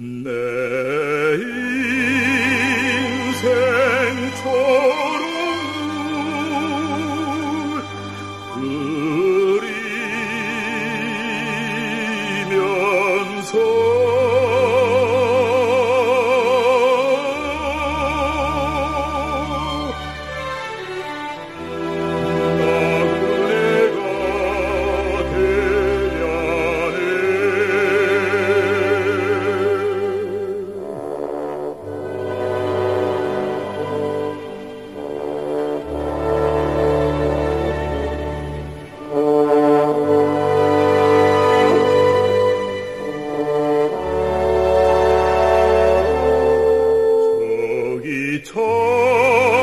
Nei. Oh.